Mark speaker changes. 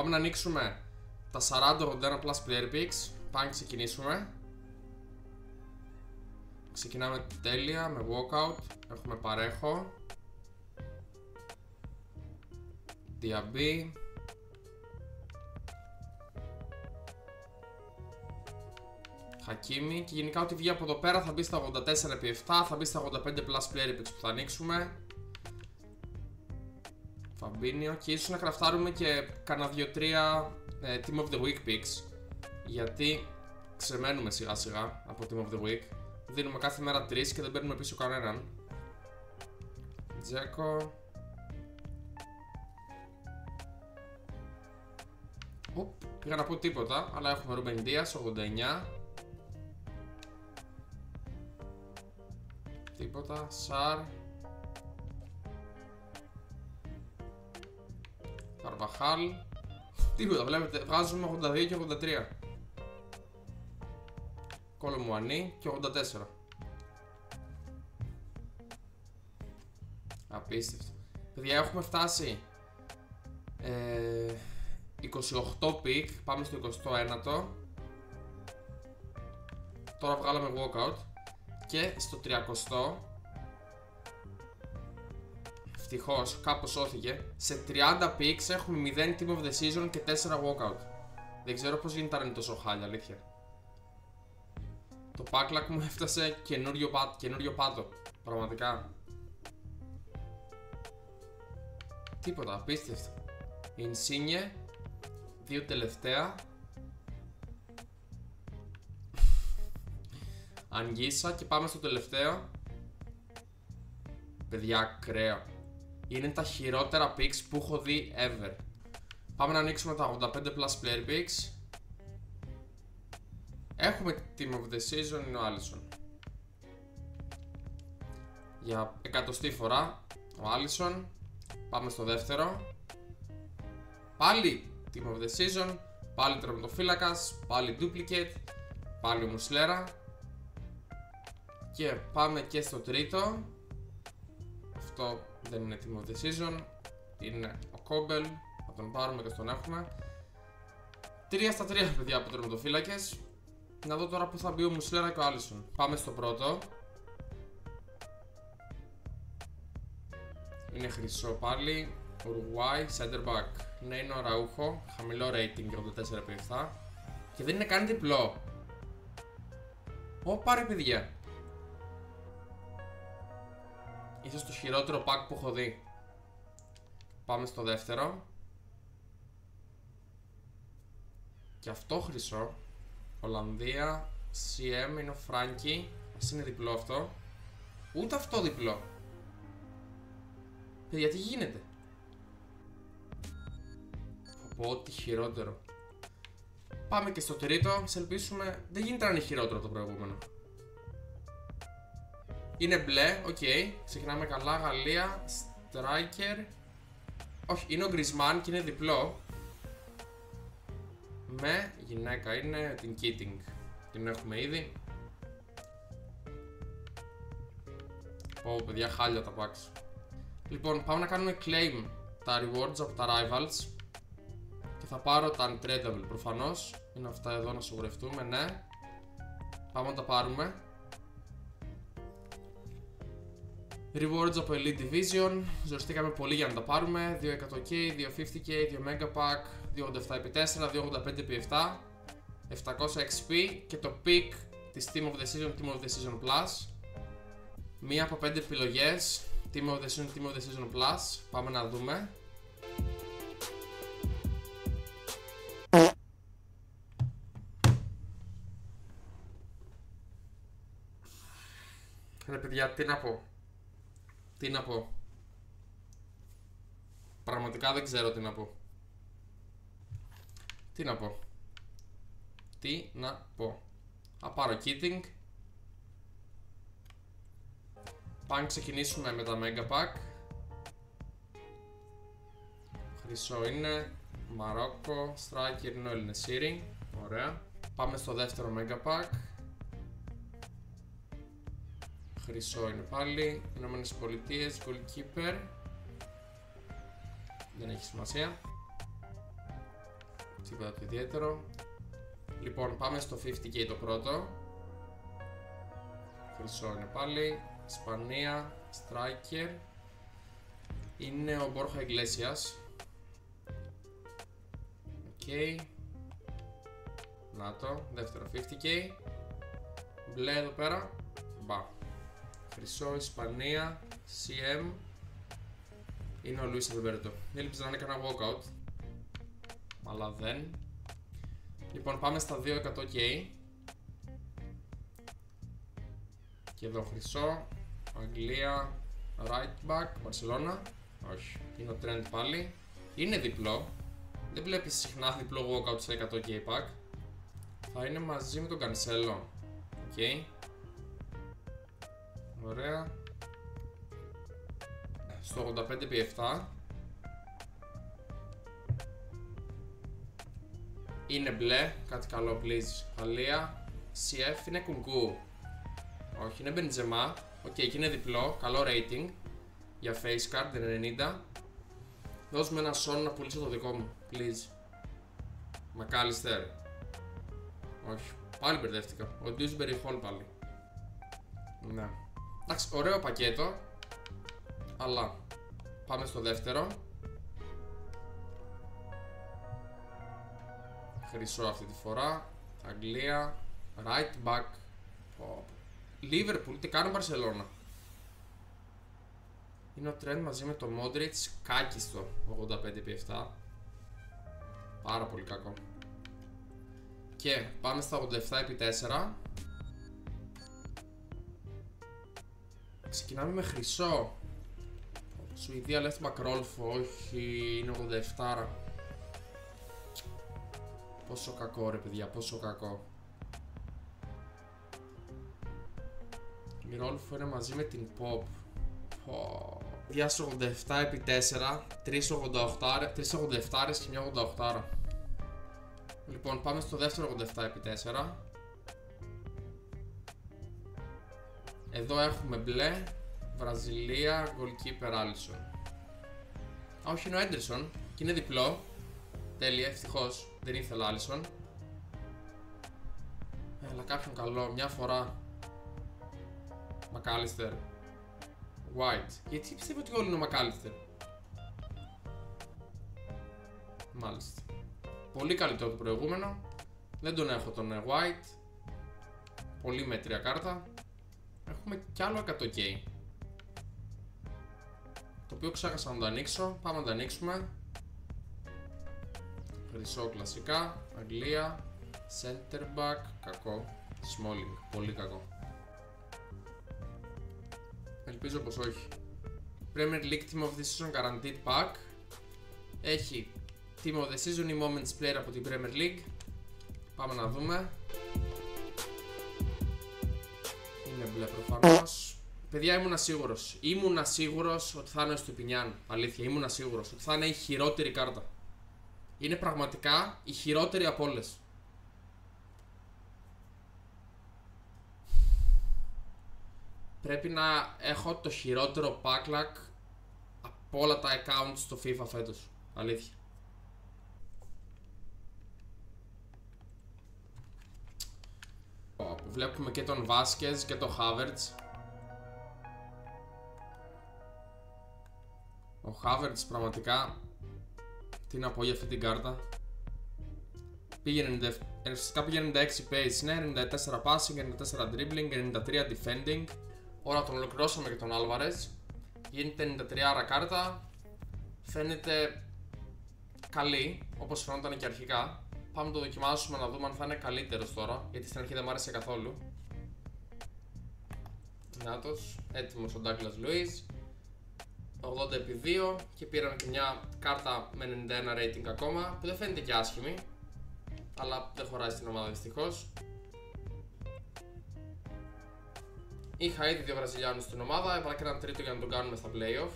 Speaker 1: Πάμε να ανοίξουμε τα 40-81 plus player picks. Πάμε να ξεκινήσουμε. Ξεκινάμε τέλεια με walkout. Έχουμε παρέχω. Διαμπή. Χακίμι και γενικά ό,τι βγει από εδώ πέρα θα μπει στα 84x7, θα μπει στα 85 plus player picks που θα ανοίξουμε. Φαμπίνιο. Και ίσως να κραφτάρουμε και κανένα 2-3 ε, Team of the Week picks. Γιατί ξεμένουμε σιγά σιγά από Team of the Week. Δίνουμε κάθε μέρα 3 και δεν παίρνουμε πίσω κανέναν. Τζέκο. Οπ, πήγα να πω τίποτα αλλά έχουμε Ruben Diaz 89 Τίποτα, Σαρ Καρβαχάλ. Τίποτα, βλέπετε, βγάζουμε 82 και 83. Κολομουανί και 84. Απίστευτο. Παιδιά, έχουμε φτάσει ε, 28 pick, πάμε στο 21ο. Τώρα βγάλαμε walkout και στο 30ο Ευτυχώς, κάπως σώθηκε. Σε 30 picks έχουμε 0 team of the season και 4 walkout. Δεν ξέρω πώς γίνεται να είναι τόσο χάλια, αλήθεια. Το πάκλακ μου έφτασε καινούριο, πά, καινούριο πάτο. Πραγματικά. Τίποτα, απίστευτο. Insigne, δύο τελευταία. Αγγίσα και πάμε στο τελευταίο. Παιδιά, κρέο είναι τα χειρότερα picks που έχω δει ever. Πάμε να ανοίξουμε τα 85 plus player picks. Έχουμε team of the season, είναι ο Allison. Για εκατοστή φορά, ο Allison. Πάμε στο δεύτερο. Πάλι team of the season, πάλι τερματοφύλακας, πάλι duplicate, πάλι ο Μουσλέρα. Και πάμε και στο τρίτο. Αυτό δεν είναι team of the season. Είναι ο Κόμπελ. Θα τον πάρουμε και τον έχουμε. 3 στα 3 παιδιά από τερματοφύλακες. Να δω τώρα που θα μπει ο Μουσλέρα και ο Άλισον. Πάμε στο πρώτο. Είναι χρυσό πάλι. Ουρουάι, center back. Ναι, είναι ο Ραούχο. Χαμηλό rating 84 7. Και δεν είναι καν διπλό. Ω, πάρε παιδιά. Ίσως το χειρότερο pack που έχω δει. Πάμε στο δεύτερο. Και αυτό χρυσό. Ολλανδία. CM είναι ο Φράγκη. Ας είναι διπλό αυτό. Ούτε αυτό διπλό. Παιδιά τι γίνεται; πω ό,τι χειρότερο. Πάμε και στο τρίτο. Σε ελπίσουμε. Δεν γίνεται να είναι χειρότερο από το προηγούμενο. Είναι μπλε, ok. Okay. Ξεκινάμε καλά. Γαλλία. Striker. Όχι, είναι ο Γκρισμάν και είναι διπλό. Με γυναίκα είναι την Keating. Την έχουμε ήδη. Ω, παιδιά, χάλια τα packs. Λοιπόν, πάμε να κάνουμε claim τα rewards από τα rivals. Και θα πάρω τα untradable προφανώς. Είναι αυτά εδώ να σιγουρευτούμε, ναι. Πάμε να τα πάρουμε. Rewards από Elite Division. Ζοριστήκαμε πολύ για να τα πάρουμε. 200k, 250k, 2 Mega Pack, 287x4, 285x7, 700 XP και το pick της Team of the Season, Team of the Season Plus. Μία από 5 επιλογές. Team of the Season, Team of the Season Plus. Πάμε να δούμε. Ρε παιδιά, τι να πω. Τι να πω. Πραγματικά δεν ξέρω τι να πω. Τι να πω. Τι να πω. Θα πάρω Kitting. Πάμε ξεκινήσουμε με τα Mega Pack. Χρυσό είναι. Μαρόκο. Striker είναι είναι Searing. Ωραία. Πάμε στο δεύτερο Mega Pack. Χρυσό είναι πάλι. Ηνωμένες Πολιτείες, goalkeeper. Δεν έχει σημασία. τίποτα το ιδιαίτερο. Λοιπόν, πάμε στο 50k το πρώτο. Χρυσό είναι πάλι. Ισπανία, Striker. Είναι ο Μπόρχα Ιγκλέσιας. Οκ. Να το, δεύτερο 50k. Μπλε εδώ πέρα. Μπα. Χρυσό, Ισπανία, CM. Είναι ο Λουίς Αλμπέρτο. Έλειψε να είναι κανένα walkout. Αλλά δεν. Λοιπόν, πάμε στα 200k. Και εδώ χρυσό. Αγγλία. Right back. Μπαρσελόνα. Όχι. Είναι ο trend πάλι. Είναι διπλό. Δεν βλέπεις συχνά διπλό walkout σε 100k pack. Θα είναι μαζί με τον Cancelo. Ok. Okay. Ωραία. Στο 85x7 Είναι μπλε, κάτι καλό please. Γαλλία. CF είναι Νκουνκού. Όχι, είναι Μπεντζεμά. Ok, okay, και είναι διπλό. Καλό rating. Για face card 90. Δώσ' ένα Σον να πουλήσω το δικό μου. Please. Μακάλιστερ. Όχι. Πάλι μπερδεύτηκα. Ο Dewsbury Hall πάλι. Ναι. Εντάξει, ωραίο πακέτο. Αλλά πάμε στο δεύτερο. Χρυσό αυτή τη φορά. Αγγλία. Right back. Liverpool. Τι κάνει Μπαρσελόνα; Είναι ο Trent μαζί με το Modric. Κάκιστο. 85x7. Πάρα πολύ κακό. Και πάμε στα 87x4. Ξεκινάμε με χρυσό. Σουηδία left back Rolf, όχι, είναι 87. Πόσο κακό ρε παιδιά, πόσο κακό. Η Rolf είναι μαζί με την Pop. Παιδιά 87 επί 4, 3,87 και μια 88. Λοιπόν, πάμε στο δεύτερο 87 επί 4. Εδώ έχουμε μπλε, Βραζιλία, goalkeeper Alisson. όχι είναι ο Έντερσον και είναι διπλό. Τέλεια, ευτυχώς. Δεν ήθελα Alisson. Αλλά κάποιον καλό, μια φορά. Μακάλιστερ. White. Γιατί πιστεύω ότι όλοι είναι ο Μακάλιστερ; Μάλιστα. Πολύ καλύτερο το προηγούμενο. Δεν τον έχω τον ε, White. Πολύ μέτρια κάρτα. Έχουμε κι άλλο 100k. Το οποίο ξέχασα να το ανοίξω. Πάμε να το ανοίξουμε. Χρυσό κλασικά. Αγγλία. Center back. Κακό. Smalling. Πολύ κακό. Ελπίζω πως όχι. Premier League Team of the Season Guaranteed Pack. Έχει Team of the Season ή Moments Player από την Premier League. Πάμε να δούμε. Είναι μπλε προφανώς. Παιδιά ήμουν σίγουρος. Ήμουν σίγουρος ότι θα είναι στο Πινιάν. Αλήθεια, ήμουν σίγουρος ότι θα είναι η χειρότερη κάρτα. Είναι πραγματικά η χειρότερη από όλες. Πρέπει να έχω το χειρότερο backlack από όλα τα accounts στο FIFA φέτος. Αλήθεια. Βλέπουμε και τον Βάσκες και τον Havertz Ο Havertz πραγματικά Τι να πω για αυτή την κάρτα. Πήγε 90, ουσιαστικά πήγε 96 pace, ναι, 94 passing, 94 dribbling, 93 defending. Ώρα τον ολοκληρώσαμε και τον Alvarez Γίνεται 93 άρα κάρτα. Φαίνεται καλή, όπως φαίνονταν και αρχικά Πάμε να το δοκιμάσουμε να δούμε αν θα είναι καλύτερος τώρα Γιατί στην αρχή δεν μου άρεσε καθόλου. Νάτος, έτοιμος ο Douglas Lewis. 80 επί 2 και πήραμε και μια κάρτα με 91 rating ακόμα που δεν φαίνεται και άσχημη αλλά δεν χωράει στην ομάδα δυστυχώς. Είχα ήδη δύο Βραζιλιάνους στην ομάδα, έβαλα και έναν τρίτο για να τον κάνουμε στα playoff